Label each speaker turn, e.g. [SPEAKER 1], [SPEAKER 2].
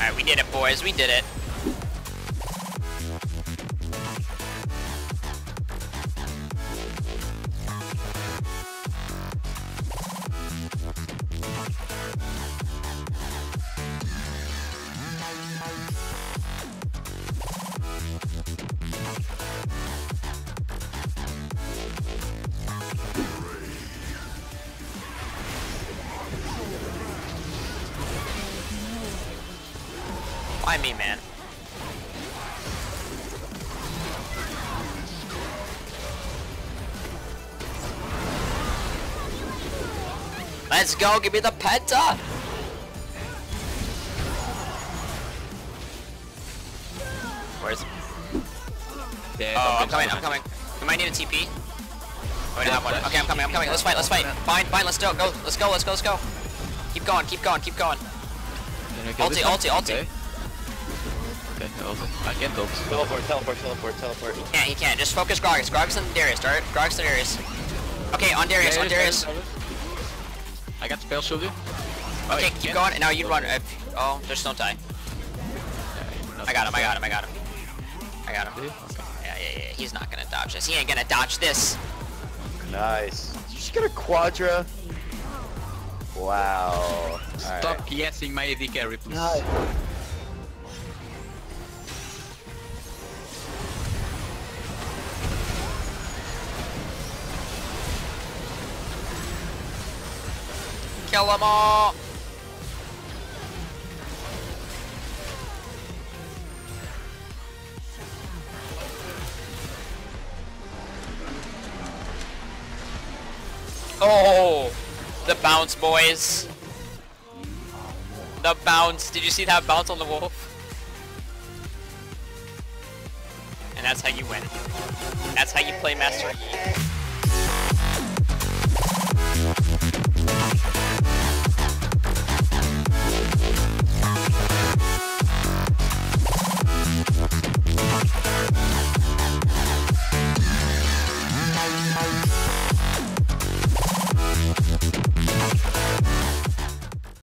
[SPEAKER 1] Alright, we did it, boys. We did it. Why me, man? Let's go, give me the penta! Where's...
[SPEAKER 2] Yeah,
[SPEAKER 1] Oh, I'm coming, I'm coming. We might need a TP. Oh, we one. Okay, I'm coming, I'm coming. Let's fight, let's fight. Fine, fine, let's go, go, let's go, let's go, let's go. Keep going, keep going, keep going.
[SPEAKER 2] Can I kill
[SPEAKER 1] Ulti, ulti, ulti.
[SPEAKER 2] Okay. Okay, ulti. I can't ult.
[SPEAKER 3] Teleport, teleport, teleport, teleport.
[SPEAKER 1] He can't, he can't. Just focus Gragas. Gragas and Darius, alright? Gragas and Darius. Okay, on Darius, on Darius.
[SPEAKER 2] I got spell shield you. Oh,
[SPEAKER 1] Okay, keep going, and now you run. If, oh, just don't die.
[SPEAKER 2] Yeah,
[SPEAKER 1] I got him, I got him, I got him. I got him.
[SPEAKER 2] Okay.
[SPEAKER 1] Yeah, yeah, yeah. He's not gonna dodge this. He ain't gonna dodge this.
[SPEAKER 3] Nice. Did you just get a quadra? Wow.
[SPEAKER 2] Stop
[SPEAKER 3] Alright.
[SPEAKER 2] guessing my AD carry, please.
[SPEAKER 3] Nice.
[SPEAKER 1] Kill them all! Oh! The bounce, boys. The bounce. Did you see that bounce on the wolf? And that's how you win. That's how you play Master Yi.